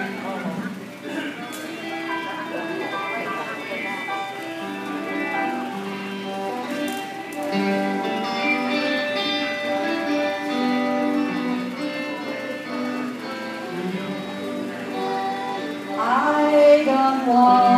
I got one.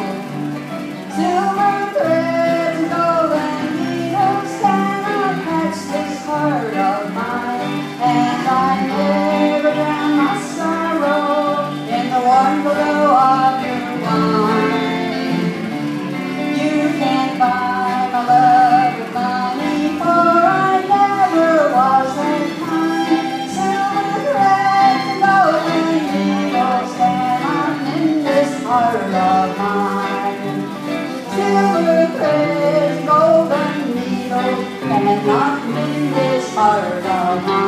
still my tired of